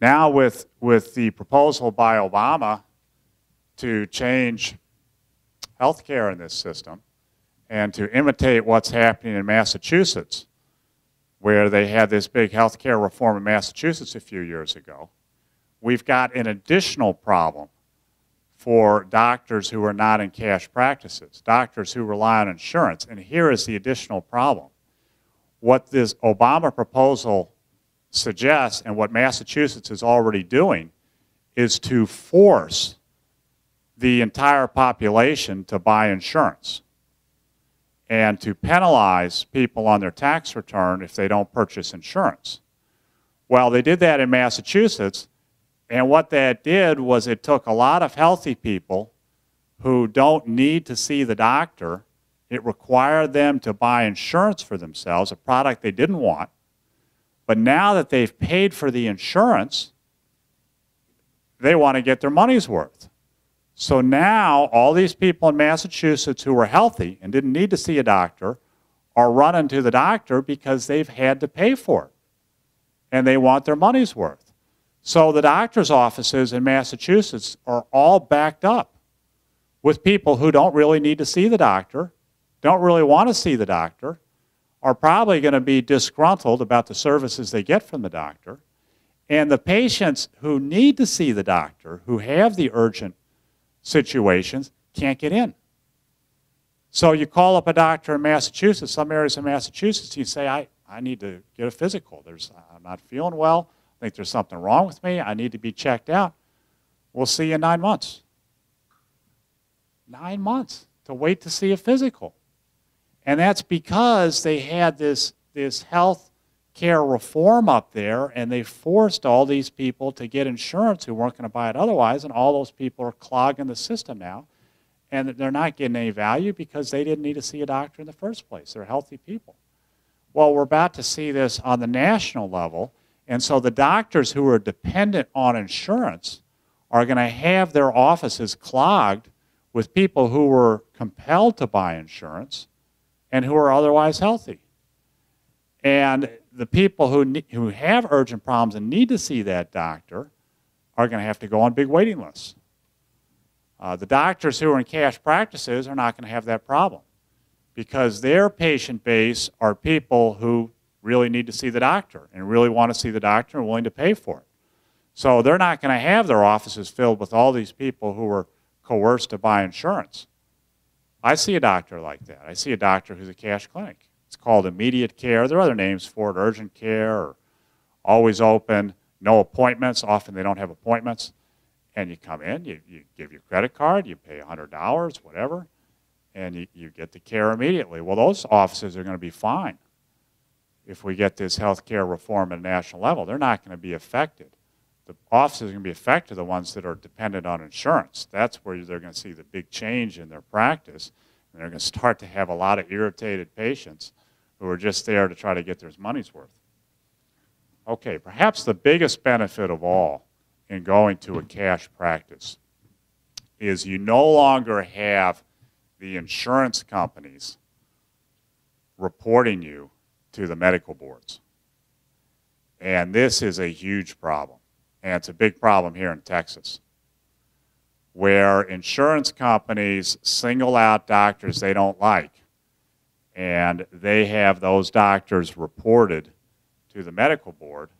Now with, with the proposal by Obama to change health care in this system and to imitate what's happening in Massachusetts, where they had this big health care reform in Massachusetts a few years ago, we've got an additional problem for doctors who are not in cash practices, doctors who rely on insurance. And here is the additional problem. What this Obama proposal suggests and what Massachusetts is already doing is to force the entire population to buy insurance and to penalize people on their tax return if they don't purchase insurance. Well, they did that in Massachusetts, and what that did was it took a lot of healthy people who don't need to see the doctor. It required them to buy insurance for themselves, a product they didn't want. But now that they've paid for the insurance, they want to get their money's worth. So now all these people in Massachusetts who were healthy and didn't need to see a doctor are running to the doctor because they've had to pay for it. And they want their money's worth. So the doctor's offices in Massachusetts are all backed up with people who don't really need to see the doctor, don't really want to see the doctor, are probably going to be disgruntled about the services they get from the doctor. And the patients who need to see the doctor, who have the urgent situations, can't get in. So you call up a doctor in Massachusetts, some areas of Massachusetts, you say, I, I need to get a physical. There's, I'm not feeling well I think there's something wrong with me. I need to be checked out. We'll see you in nine months. Nine months to wait to see a physical. And that's because they had this, this health care reform up there and they forced all these people to get insurance who weren't going to buy it otherwise, and all those people are clogging the system now. And they're not getting any value because they didn't need to see a doctor in the first place. They're healthy people. Well, we're about to see this on the national level and so the doctors who are dependent on insurance are going to have their offices clogged with people who were compelled to buy insurance and who are otherwise healthy. And the people who, who have urgent problems and need to see that doctor are going to have to go on big waiting lists. Uh, the doctors who are in cash practices are not going to have that problem because their patient base are people who really need to see the doctor and really want to see the doctor and willing to pay for it. So they're not going to have their offices filled with all these people who were coerced to buy insurance. I see a doctor like that. I see a doctor who's a cash clinic. It's called immediate care. There are other names for it, urgent care or always open, no appointments. Often they don't have appointments. And you come in, you, you give your credit card, you pay $100, whatever, and you, you get the care immediately. Well, those offices are going to be fine if we get this health care reform at a national level. They're not going to be affected. The offices are going to be affected, the ones that are dependent on insurance. That's where they're going to see the big change in their practice. And they're going to start to have a lot of irritated patients who are just there to try to get their money's worth. Okay, perhaps the biggest benefit of all in going to a cash practice is you no longer have the insurance companies reporting you to the medical boards. And this is a huge problem. And it's a big problem here in Texas, where insurance companies single out doctors they don't like, and they have those doctors reported to the medical board,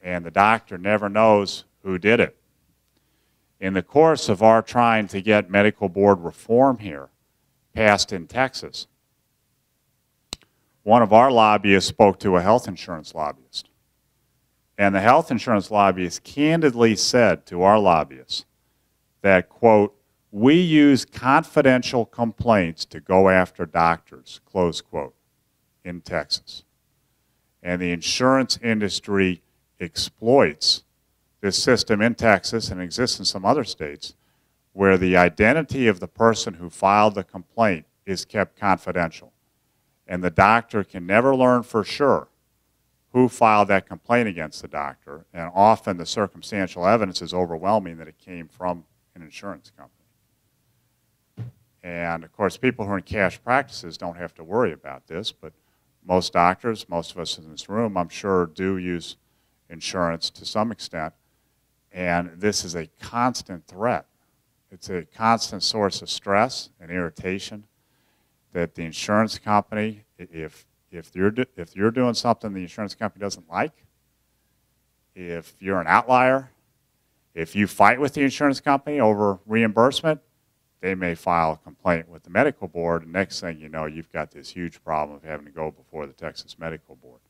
and the doctor never knows who did it. In the course of our trying to get medical board reform here passed in Texas, one of our lobbyists spoke to a health insurance lobbyist. And the health insurance lobbyist candidly said to our lobbyists that, quote, we use confidential complaints to go after doctors, close quote, in Texas. And the insurance industry exploits this system in Texas and exists in some other states where the identity of the person who filed the complaint is kept confidential and the doctor can never learn for sure who filed that complaint against the doctor, and often the circumstantial evidence is overwhelming that it came from an insurance company. And of course, people who are in cash practices don't have to worry about this, but most doctors, most of us in this room, I'm sure, do use insurance to some extent. And this is a constant threat. It's a constant source of stress and irritation that the insurance company, if, if, you're, if you're doing something the insurance company doesn't like, if you're an outlier, if you fight with the insurance company over reimbursement, they may file a complaint with the medical board. And next thing you know, you've got this huge problem of having to go before the Texas Medical Board.